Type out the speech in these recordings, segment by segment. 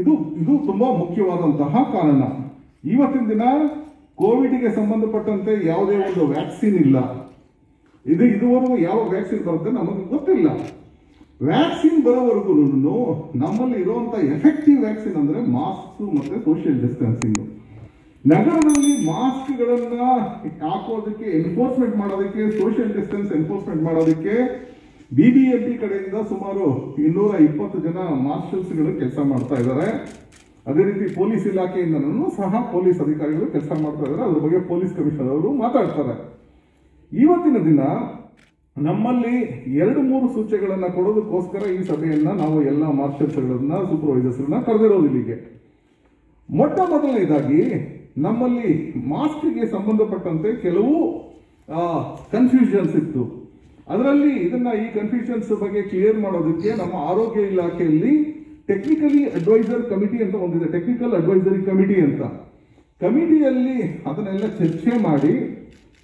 ಇದು ಇದು ತುಂಬಾ ಮುಖ್ಯವಾದಂತಹ ಕಾರಣ. ಇವತ್ತಿನ ದಿನ ಕೋವಿಡ್ಗೆ ಸಂಬಂಧಪಟ್ಟಂತೆ ಯಾವುದೇ ಒಂದು ವ್ಯಾಕ್ಸಿನ್ ಇಲ್ಲ. ಇದು ಇದುವರೆಗೂ ಯಾವ ವ್ಯಾಕ್ಸಿನ್ ಬರುತ್ತೆ ನಮಗೆ ಗೊತ್ತಿಲ್ಲ. ವ್ಯಾಕ್ಸಿನ್ ಬರೋವರೆಗೂ ನಮ್ಮಲ್ಲಿ ಇರುವಂತ ಎಫೆಕ್ಟಿವ್ ವ್ಯಾಕ್ಸಿನ್ ಅಂದ್ರೆ ಮಾಸ್ಕ್ ಮತ್ತೆ ಸೋಷಿಯಲ್ ಡಿಸ್ಟೆನ್ಸಿಂಗ್ ನಗರದಲ್ಲಿ ಮಾಸ್ಕ್ಗಳನ್ನ ಹಾಕೋದಕ್ಕೆ ಎನ್ಫೋರ್ಸ್ಮೆಂಟ್ ಮಾಡೋದಕ್ಕೆ ಸೋಷಿಯಲ್ ಡಿಸ್ಟೆನ್ಸ್ ಎನ್ಫೋರ್ಸ್ಮೆಂಟ್ ಮಾಡೋದಕ್ಕೆ ಬಿಬಿಎಂಪಿ ಕಡೆಯಿಂದ ಸುಮಾರು ಇನ್ನೂರ ಇಪ್ಪತ್ತು ಜನ ಮಾರ್ಷಲ್ಸ್ಗಳು ಕೆಲಸ ಮಾಡ್ತಾ ಇದ್ದಾರೆ. ಅದೇ ರೀತಿ ಪೊಲೀಸ್ ಇಲಾಖೆಯಿಂದನೂ ಸಹ ಪೊಲೀಸ್ ಅಧಿಕಾರಿಗಳು ಕೆಲಸ ಮಾಡ್ತಾ ಇದ್ದಾರೆ. ಅದ್ರ ಬಗ್ಗೆ ಪೊಲೀಸ್ ಕಮಿಷನರ್ ಅವರು ಮಾತಾಡ್ತಾರೆ. ಇವತ್ತಿನ ದಿನ ನಮ್ಮಲ್ಲಿ ಎರಡು ಮೂರು ಸೂಚನೆಗಳನ್ನು ಕೊಡೋದಕ್ಕೋಸ್ಕರ ಈ ಸಭೆಯನ್ನು ನಾವು ಎಲ್ಲ ಮಾರ್ಷಲ್ಸ್ಗಳನ್ನ ಸೂಪರ್ವೈಸರ್ಸ್ಗಳನ್ನ ಕರೆದಿರೋದು ಇಲ್ಲಿಗೆ. ಮೊಟ್ಟ ಮೊದಲನೇದಾಗಿ ನಮ್ಮಲ್ಲಿ ಮಾಸ್ಕ್ಗೆ ಸಂಬಂಧಪಟ್ಟಂತೆ ಕೆಲವು ಕನ್ಫ್ಯೂಷನ್ಸ್ ಇತ್ತು. ಅದರಲ್ಲಿ ಇದನ್ನ ಈ ಕನ್ಫ್ಯೂಷನ್ಸ್ ಬಗ್ಗೆ ಕ್ಲಿಯರ್ ಮಾಡೋದಕ್ಕೆ ನಮ್ಮ ಆರೋಗ್ಯ ಇಲಾಖೆಯಲ್ಲಿ ಟೆಕ್ನಿಕಲಿ ಅಡ್ವೈಸರ್ ಕಮಿಟಿ ಅಂತ ಒಂದಿದೆ. ಟೆಕ್ನಿಕಲ್ ಅಡ್ವೈಸರಿ ಕಮಿಟಿ ಅಂತ. ಕಮಿಟಿಯಲ್ಲಿ ಅದನ್ನೆಲ್ಲ ಚರ್ಚೆ ಮಾಡಿ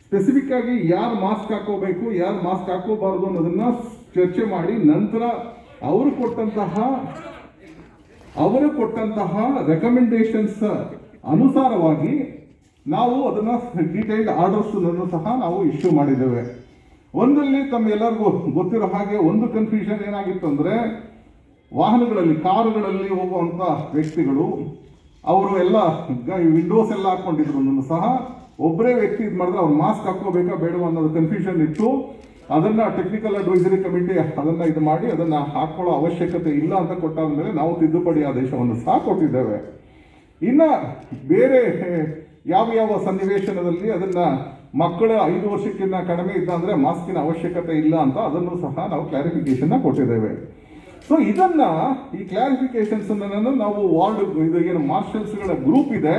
ಸ್ಪೆಸಿಫಿಕ್ ಆಗಿ ಯಾರು ಮಾಸ್ಕ್ ಹಾಕೋಬೇಕು, ಯಾರು ಮಾಸ್ಕ್ ಹಾಕೋಬಾರದು ಅನ್ನೋದನ್ನ ಚರ್ಚೆ ಮಾಡಿ ನಂತರ ಅವರು ಕೊಟ್ಟಂತಹ ಅವರು ಕೊಟ್ಟಂತಹ ರೆಕಮೆಂಡೇಶನ್ಸ್ ಅನುಸಾರವಾಗಿ ನಾವು ಅದನ್ನ ಡೀಟೈಲ್ಡ್ ಆರ್ಡರ್ಸ್ ಸಹ ನಾವು ಇಶ್ಯೂ ಮಾಡಿದ್ದೇವೆ. ಒಂದಲ್ಲಿ ತಮ್ಮೆಲ್ಲರಿಗೂ ಗೊತ್ತಿರೋ ಹಾಗೆ ಒಂದು ಕನ್ಫ್ಯೂಷನ್ ಏನಾಗಿತ್ತು ಅಂದ್ರೆ, ವಾಹನಗಳಲ್ಲಿ, ಕಾರುಗಳಲ್ಲಿ ಹೋಗುವಂತ ವ್ಯಕ್ತಿಗಳು, ಅವರು ಎಲ್ಲ ವಿಂಡೋಸ್ ಎಲ್ಲ ಹಾಕೊಂಡಿದ್ರು ಸಹ ಒಬ್ಬರೇ ವ್ಯಕ್ತಿ ಇದು ಮಾಡಿದ್ರೆ ಅವ್ರು ಮಾಸ್ಕ್ ಹಾಕೋಬೇಕಾ ಬೇಡವಾ ಅನ್ನೋದು ಕನ್ಫ್ಯೂಷನ್ ಇತ್ತು. ಅದನ್ನ ಟೆಕ್ನಿಕಲ್ ಅಡ್ವೈಸರಿ ಕಮಿಟಿ ಅದನ್ನ ಇದು ಮಾಡಿ ಅದನ್ನ ಹಾಕೊಳ್ಳೋ ಅವಶ್ಯಕತೆ ಇಲ್ಲ ಅಂತ ಕೊಟ್ಟಾದ ಮೇಲೆ ನಾವು ತಿದ್ದುಪಡಿ ಆದೇಶವನ್ನು ಸಹ ಕೊಟ್ಟಿದ್ದೇವೆ. ಇನ್ನ ಬೇರೆ ಯಾವ ಯಾವ ಸನ್ನಿವೇಶನದಲ್ಲಿ ಅದನ್ನ ಮಕ್ಕಳ ಐದು ವರ್ಷಕ್ಕಿಂತ ಕಡಿಮೆ ಇದ್ದ ಅಂದರೆ ಮಾಸ್ಕಿನ ಅವಶ್ಯಕತೆ ಇಲ್ಲ ಅಂತ ಅದನ್ನು ಸಹ ನಾವು ಕ್ಲಾರಿಫಿಕೇಶನ್ ಕೊಟ್ಟಿದ್ದೇವೆ. ಸೊ ಇದನ್ನ ಈ ಕ್ಲಾರಿಫಿಕೇಶನ್ಸ್ ನಾವು ವಾರ್ಡ್ ಇದು ಏನು ಮಾರ್ಷಲ್ಸ್ಗಳ ಗ್ರೂಪ್ ಇದೆ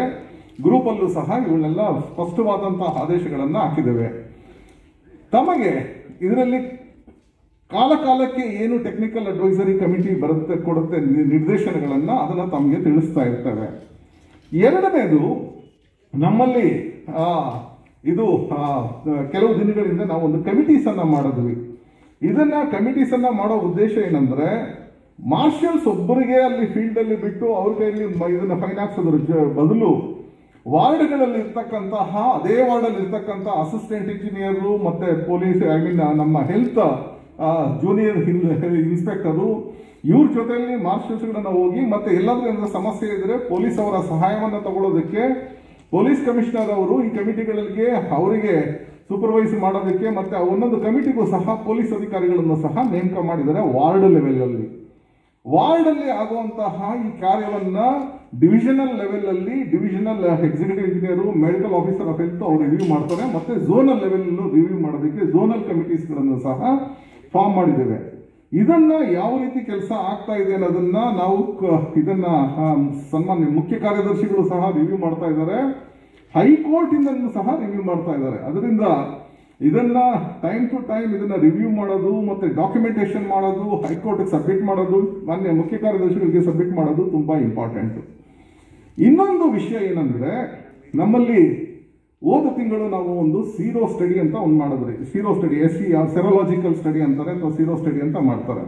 ಗ್ರೂಪಲ್ಲೂ ಸಹ ಇವನ್ನೆಲ್ಲ ಸ್ಪಷ್ಟವಾದಂತಹ ಆದೇಶಗಳನ್ನು ಹಾಕಿದ್ದೇವೆ. ತಮಗೆ ಇದರಲ್ಲಿ ಕಾಲ ಕಾಲಕ್ಕೆ ಏನು ಟೆಕ್ನಿಕಲ್ ಅಡ್ವೈಸರಿ ಕಮಿಟಿ ಬರುತ್ತೆ, ಕೊಡುತ್ತೆ ನಿರ್ದೇಶನಗಳನ್ನು ಅದನ್ನು ತಮಗೆ ತಿಳಿಸ್ತಾ ಇರ್ತೇವೆ. ಎರಡನೇದು ನಮ್ಮಲ್ಲಿ ಇದು ಕೆಲವು ದಿನಗಳಿಂದ ನಾವು ಒಂದು ಕಮಿಟೀಸ್ ಅನ್ನ ಮಾಡಿದ್ವಿ. ಇದನ್ನ ಕಮಿಟೀಸ್ ಅನ್ನ ಮಾಡೋ ಉದ್ದೇಶ ಏನಂದ್ರೆ ಮಾರ್ಷಲ್ಸ್ ಒಬ್ಬರಿಗೆ ಅಲ್ಲಿ ಫೀಲ್ಡ್ ಅಲ್ಲಿ ಬಿಟ್ಟು ಅವ್ರ ಕೈಯಲ್ಲಿ ಇದನ್ನ ಹಾಕ್ಸೋದ್ರ ಬದಲು ವಾರ್ಡ್ಗಳಲ್ಲಿ ಇರ್ತಕ್ಕಂತಹ, ಅದೇ ವಾರ್ಡಲ್ಲಿ ಇರ್ತಕ್ಕಂಥ ಅಸಿಸ್ಟೆಂಟ್ ಇಂಜಿನಿಯರು ಮತ್ತೆ ಪೊಲೀಸ್ ಐ ಮೀನ್ ನಮ್ಮ ಹೆಲ್ತ್ ಜೂನಿಯರ್ ಇನ್ಸ್ಪೆಕ್ಟರು ಇವ್ರ ಜೊತೆಯಲ್ಲಿ ಮಾರ್ಷಲ್ಸ್ಗಳನ್ನ ಹೋಗಿ ಮತ್ತೆ ಎಲ್ಲಾದ್ರೂ ಏನಾದರೂ ಸಮಸ್ಯೆ ಇದ್ರೆ ಪೊಲೀಸ್ ಅವರ ಸಹಾಯವನ್ನು ತಗೊಳ್ಳೋದಕ್ಕೆ ಪೊಲೀಸ್ ಕಮಿಷನರ್ ಅವರು ಈ ಕಮಿಟಿಗಳಿಗೆ ಅವರಿಗೆ ಸೂಪರ್ವೈಸ್ ಮಾಡೋದಕ್ಕೆ ಮತ್ತೆ ಒಂದೊಂದು ಕಮಿಟಿಗೂ ಸಹ ಪೊಲೀಸ್ ಅಧಿಕಾರಿಗಳನ್ನು ಸಹ ನೇಮಕ ಮಾಡಿದ್ದಾರೆ ವಾರ್ಡ್ ಲೆವೆಲ್ ಅಲ್ಲಿ. ವಾರ್ಡ್ ಅಲ್ಲಿ ಆಗುವಂತಹ ಈ ಕಾರ್ಯವನ್ನ ಡಿವಿಷನಲ್ ಲೆವೆಲ್ ಅಲ್ಲಿ divisional executive engineer medical officer of health ಅವರು ರಿವ್ಯೂ ಮಾಡ್ತಾರೆ ಮತ್ತೆ ಝೋನಲ್ ಲೆವೆಲ್ ರಿವ್ಯೂ ಮಾಡೋದಕ್ಕೆ ಝೋನಲ್ ಕಮಿಟೀಸ್ಗಳನ್ನು ಸಹ ಫಾರ್ಮ್ ಮಾಡಿದ್ದೇವೆ. ಇದನ್ನ ಯಾವ ರೀತಿ ಕೆಲಸ ಆಗ್ತಾ ಇದೆ ಅನ್ನೋದನ್ನ ನಾವು ಇದನ್ನ ಸನ್ಮಾನ್ಯ ಮುಖ್ಯ ಕಾರ್ಯದರ್ಶಿಗಳು ಸಹ ರಿವ್ಯೂ ಮಾಡ್ತಾ ಇದ್ದಾರೆ. ಹೈಕೋರ್ಟ್ ಇಂದ ಸಹ ರಿವ್ಯೂ ಮಾಡ್ತಾ ಇದ್ದಾರೆ. ಅದರಿಂದ ಇದನ್ನ ಟೈಮ್ ಟು ಟೈಮ್ ಇದನ್ನ ರಿವ್ಯೂ ಮಾಡೋದು, ಮತ್ತೆ ಡಾಕ್ಯುಮೆಂಟೇಶನ್ ಮಾಡೋದು, ಹೈಕೋರ್ಟ್ಗೆ ಸಬ್ಮಿಟ್ ಮಾಡೋದು, ಮಾನ್ಯ ಮುಖ್ಯ ಕಾರ್ಯದರ್ಶಿಗಳಿಗೆ ಸಬ್ಮಿಟ್ ಮಾಡೋದು ತುಂಬಾ ಇಂಪಾರ್ಟೆಂಟ್ ಇನ್ನೊಂದು ವಿಷಯ ಏನಂದ್ರೆ, ನಮ್ಮಲ್ಲಿ ಹೋದ ತಿಂಗಳು ನಾವು ಒಂದು ಸೀರೋ ಸ್ಟಡಿ ಅಂತ ಒಂದು ಮಾಡಿದ್ರಿ. Sero study S C serological study ಅಂತಾರೆ ಅಥವಾ ಸೀರೋ ಸ್ಟಡಿ ಅಂತ ಮಾಡ್ತಾರೆ.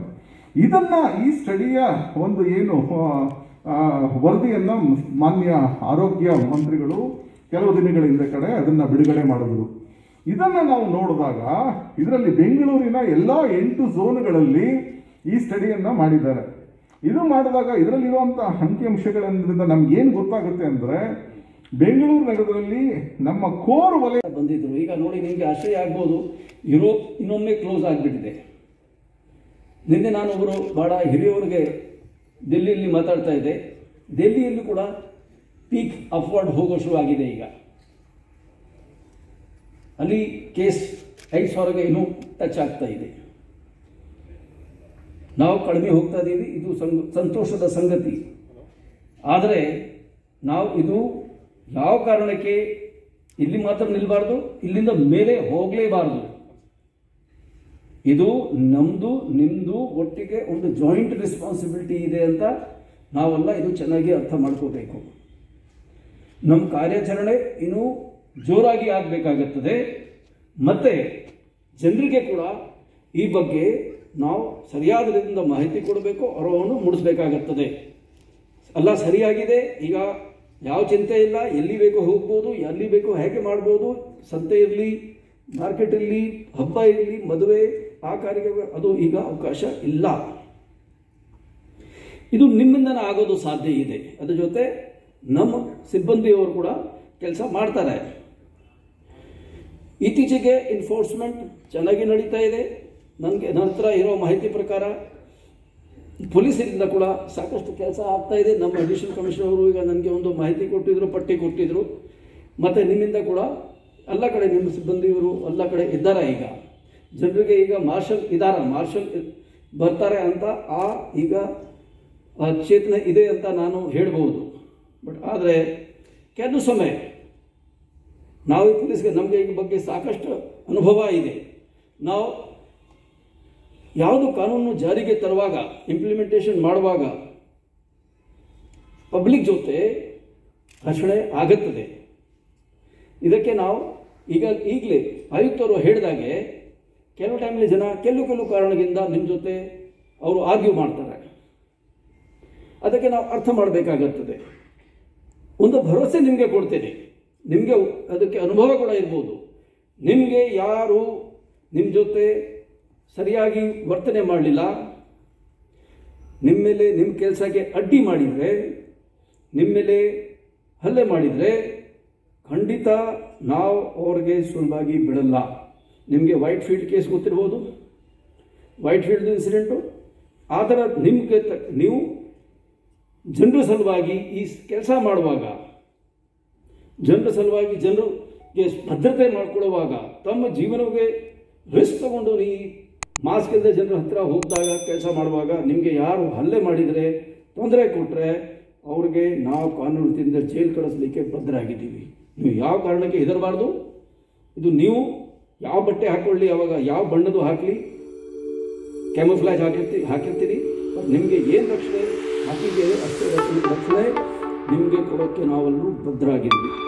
ಇದನ್ನ ಈ ಸ್ಟಡಿಯ ಒಂದು ಏನು ವರದಿಯನ್ನ ಮಾನ್ಯ ಆರೋಗ್ಯ ಮಂತ್ರಿಗಳು ಕೆಲವು ದಿನಗಳ ಹಿಂದೆ ಕಡೆ ಅದನ್ನ ಬಿಡುಗಡೆ ಮಾಡಿದ್ರು. ಇದನ್ನ ನಾವು ನೋಡಿದಾಗ ಇದರಲ್ಲಿ ಬೆಂಗಳೂರಿನ ಎಲ್ಲಾ ಎಂಟು ಝೋನ್ಗಳಲ್ಲಿ ಈ ಸ್ಟಡಿಯನ್ನ ಮಾಡಿದ್ದಾರೆ. ಇದು ಮಾಡಿದಾಗ ಇದರಲ್ಲಿರುವಂತಹ ಅಂಕಿಅಂಶಗಳಿಂದ ನಮ್ಗೆ ಏನು ಗೊತ್ತಾಗುತ್ತೆ ಅಂದ್ರೆ ಬೆಂಗಳೂರು ನಗರದಲ್ಲಿ ನಮ್ಮ ಕೋರ್ ವಲಯ ಬಂದಿದ್ರು. ಈಗ ನೋಡಿ ನಿಮಗೆ ಆಶ್ಚರ್ಯ ಆಗ್ಬೋದು. ಯುರೋಪ್ ಇನ್ನೊಮ್ಮೆ ಕ್ಲೋಸ್ ಆಗಿಬಿಟ್ಟಿದೆ. ನಿನ್ನೆ ನಾನೊಬ್ಬರು ಬಹಳ ಹಿರಿಯವರಿಗೆ ಡೆಲ್ಲಿಯಲ್ಲಿ ಮಾತಾಡ್ತಾ ಇದ್ದೆ. ಡೆಲ್ಲಿಯಲ್ಲಿ ಕೂಡ ಪೀಕ್ ಅಪ್ವರ್ಡ್ ಹೋಗೋ ಶುರು ಆಗಿದೆ ಈಗ. ಅಲ್ಲಿ ಕೇಸ್ ಐದು ಸಾವಿರಗೆ ಇನ್ನೂ ಟಚ್ ಆಗ್ತಾ ಇದೆ. ನಾವು ಕಡಿಮೆ ಹೋಗ್ತಾ ಇದ್ದೀವಿ ಇದು ಸಂತೋಷದ ಸಂಗತಿ. ಆದರೆ ನಾವು ಇದು ಯಾವ ಕಾರಣಕ್ಕೆ ಇಲ್ಲಿ ಮಾತ್ರ ನಿಲ್ಲಬಾರ್ದು ಇಲ್ಲಿಂದ ಮೇಲೆ ಹೋಗಲೇಬಾರದು. ಇದು ನಮ್ಮದು ನಿಮ್ಮದು ಒಟ್ಟಿಗೆ ಒಂದು ಜಾಯಿಂಟ್ ರೆಸ್ಪಾನ್ಸಿಬಿಲಿಟಿ ಇದೆ ಅಂತ ನಾವೆಲ್ಲ ಇದು ಚೆನ್ನಾಗಿ ಅರ್ಥ ಮಾಡ್ಕೋಬೇಕು. ನಮ್ಮ ಕಾರ್ಯಾಚರಣೆ ಇನ್ನೂ ಜೋರಾಗಿ ಆಗಬೇಕಾಗುತ್ತದೆ. ಮತ್ತೆ ಜನರಿಗೆ ಕೂಡ ಈ ಬಗ್ಗೆ ನಾವು ಸರಿಯಾದ ರೀತಿಯಿಂದ ಮಾಹಿತಿ ಕೊಡಬೇಕು, ಅರಿವನ್ನು ಮೂಡಿಸಬೇಕಾಗುತ್ತದೆ. ಅಲ್ಲ, ಸರಿಯಾಗಿದೆ, ಈಗ ಯಾವ ಚಿಂತೆ ಇಲ್ಲ, ಎಲ್ಲಿ ಬೇಕೋ ಹೋಗ್ಬೋದು, ಎಲ್ಲಿ ಬೇಕೋ ಹೇಗೆ ಮಾಡ್ಬೋದು, ಸಂತೆ ಇರಲಿ ಮಾರ್ಕೆಟ್ ಇರಲಿ, ಹಬ್ಬ ಇರಲಿ, ಮದುವೆ, ಆ ಕಾರ್ಯಕ್ಕೆ ಅದು ಈಗ ಅವಕಾಶ ಇಲ್ಲ. ಇದು ನಿಮ್ಮಿಂದನೇ ಆಗೋದು ಸಾಧ್ಯ ಇದೆ. ಅದ್ರ ಜೊತೆ ನಮ್ಮ ಸಿಬ್ಬಂದಿಯವರು ಕೂಡ ಕೆಲಸ ಮಾಡ್ತಾರೆ. ಇತ್ತೀಚೆಗೆ ಎನ್ಫೋರ್ಸ್ಮೆಂಟ್ ಚೆನ್ನಾಗಿ ನಡೀತಾ ಇದೆ. ನನಗೆ ನನ್ನ ಹತ್ರ ಇರೋ ಮಾಹಿತಿ ಪ್ರಕಾರ ಪೊಲೀಸರಿಂದ ಕೂಡ ಸಾಕಷ್ಟು ಕೆಲಸ ಆಗ್ತಾ ಇದೆ. ನಮ್ಮ ಅಡಿಷನಲ್ ಕಮಿಷನರ್ ಅವರು ಈಗ ನನಗೆ ಒಂದು ಮಾಹಿತಿ ಕೊಟ್ಟಿದ್ದರು ಪಟ್ಟಿ ಕೊಟ್ಟಿದ್ದರು ಮತ್ತು ನಿಮ್ಮಿಂದ ಕೂಡ ಎಲ್ಲ ಕಡೆ ನಿಮ್ಮ ಸಿಬ್ಬಂದಿಯವರು ಎಲ್ಲ ಕಡೆ ಇದ್ದಾರೆ ಈಗ. ಜನರಿಗೆ ಈಗ ಮಾರ್ಷಲ್ ಇದ್ದಾರೆ ಮಾರ್ಷಲ್ ಬರ್ತಾರೆ ಅಂತ ಆ ಈಗ ಚೇತನ ಇದೆ ಅಂತ ನಾನು ಹೇಳ್ಬೋದು. ಬಟ್ ಆದರೆ ಕೆಲವು ಸಮಯ ನಾವು ಈ ಪೊಲೀಸ್ಗೆ ನಮಗೆ ಈ ಬಗ್ಗೆ ಸಾಕಷ್ಟು ಅನುಭವ ಇದೆ. ನಾವು ಯಾವುದು ಕಾನೂನು ಜಾರಿಗೆ ತರುವಾಗ ಇಂಪ್ಲಿಮೆಂಟೇಷನ್ ಮಾಡುವಾಗ ಪಬ್ಲಿಕ್ ಜೊತೆ ಘರ್ಷಣೆ ಆಗುತ್ತದೆ. ಇದಕ್ಕೆ ನಾವು ಈಗ, ಈಗಲೇ ಆಯುಕ್ತರು ಹೇಳಿದಾಗೆ, ಕೆಲವು ಟೈಮಲ್ಲಿ ಜನ ಕೆಲವು ಕೆಲವು ಕಾರಣದಿಂದ ನಿಮ್ಮ ಜೊತೆ ಅವರು ಆರ್ಗ್ಯೂ ಮಾಡ್ತಾರೆ. ಅದಕ್ಕೆ ನಾವು ಅರ್ಥ ಮಾಡಬೇಕಾಗುತ್ತದೆ. ಒಂದು ಭರವಸೆ ನಿಮಗೆ ಕೊಡ್ತೇನೆ. ನಿಮಗೆ ಅದಕ್ಕೆ ಅನುಭವ ಕೂಡ ಇರ್ಬೋದು. ನಿಮಗೆ ಯಾರು ನಿಮ್ಮ ಜೊತೆ ಸರಿಯಾಗಿ ವರ್ತನೆ ಮಾಡಲಿಲ್ಲ. ನಿಮ್ಮ ಮೇಲೆ ನಿಮ್ಮ ಕೆಲಸಕ್ಕೆ ಅಡ್ಡಿ ಮಾಡಿದರೆ ನಿಮ್ಮ ಮೇಲೆ ಹಲ್ಲೆ ಮಾಡಿದರೆ ಖಂಡಿತ ನಾವು ಅವ್ರಿಗೆ ಸುಲಭವಾಗಿ ಬಿಡಲ್ಲ. ನಿಮಗೆ ವೈಟ್ ಫೀಲ್ಡ್ ಕೇಸ್ ಗೊತ್ತಿರ್ಬೋದು? ವೈಟ್ ಫೀಲ್ಡ್ ಇನ್ಸಿಡೆಂಟು ಆ ಥರ ನಿಮಗೆ ನೀವು ಜನರ ಸಲುವಾಗಿ ಈ ಕೆಲಸ ಮಾಡುವಾಗ, ಜನರ ಸಲುವಾಗಿ ಜನರಿಗೆ ಭದ್ರತೆ ಮಾಡಿಕೊಳ್ಳುವಾಗ, ತಮ್ಮ ಜೀವನಕ್ಕೆ ರಿಸ್ಕ್ ತಗೊಂಡು ಈ ಮಾಸ್ಕ್ ಇಲ್ಲದೆ ಜನರ ಹತ್ರ ಹೋಗಿದಾಗ, ಕೆಲಸ ಮಾಡುವಾಗ ನಿಮಗೆ ಯಾರು ಹಲ್ಲೆ ಮಾಡಿದರೆ ತೊಂದರೆ ಕೊಟ್ಟರೆ ಅವ್ರಿಗೆ ನಾವು ಕಾನೂನು ರೀತಿಯಿಂದ ಜೈಲು ಕಳಿಸ್ಲಿಕ್ಕೆ ಬದ್ಧರಾಗಿದ್ದೀವಿ. ನೀವು ಯಾವ ಕಾರಣಕ್ಕೆ ಹೆದರಬಾರ್ದು? ಇದು ನೀವು ಯಾವ ಬಟ್ಟೆ ಹಾಕೊಳ್ಳಿ, ಅವಾಗ ಯಾವ ಬಣ್ಣದ್ದು ಹಾಕಲಿ? ಕ್ಯಾಮೋಫ್ಲಾಜ್ ಹಾಕಿರ್ತಿ ಹಾಕಿರ್ತೀರಿ ನಿಮಗೆ ಏನು ರಕ್ಷಣೆ? ಹಾಕಿದ್ದೀರಿ ಅಷ್ಟೇ ರಕ್ಷಣೆ. ನಿಮಗೆ ಕೊಡೋಕ್ಕೆ ನಾವೆಲ್ಲರೂ ಬದ್ಧರಾಗಿದ್ವಿ